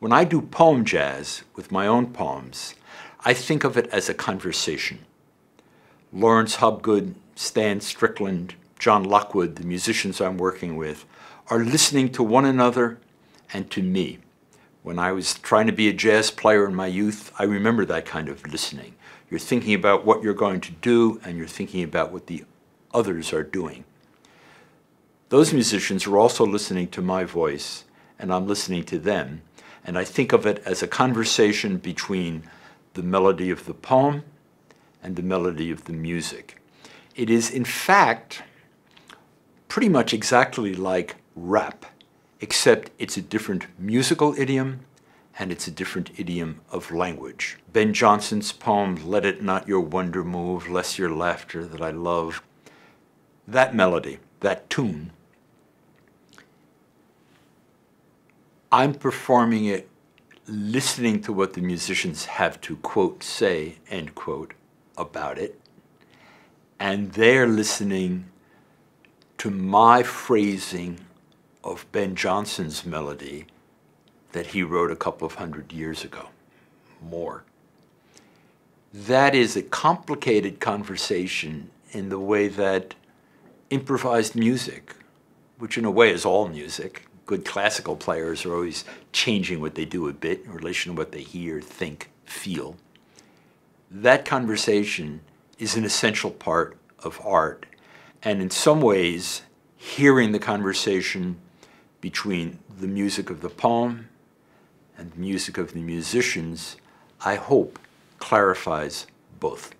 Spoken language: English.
When I do poem jazz with my own poems, I think of it as a conversation. Laurence Hobgood, Stan Strickland, John Lockwood, the musicians I'm working with, are listening to one another and to me. When I was trying to be a jazz player in my youth, I remember that kind of listening. You're thinking about what you're going to do, and you're thinking about what the others are doing. Those musicians are also listening to my voice, and I'm listening to them, and I think of it as a conversation between the melody of the poem and the melody of the music. It is, in fact, pretty much exactly like rap, except it's a different musical idiom and it's a different idiom of language. Ben Jonson's poem, Let It Not Your Wonder Move, Less Your Laughter That I Love, that melody, that tune, I'm performing it listening to what the musicians have to quote, say, end quote, about it. And they're listening to my phrasing of Ben Jonson's melody that he wrote a couple of hundred years ago, more. That is a complicated conversation in the way that improvised music, which in a way is all music, good classical players are always changing what they do a bit in relation to what they hear, think, feel. That conversation is an essential part of art. And in some ways, hearing the conversation between the music of the poem and the music of the musicians, I hope, clarifies both.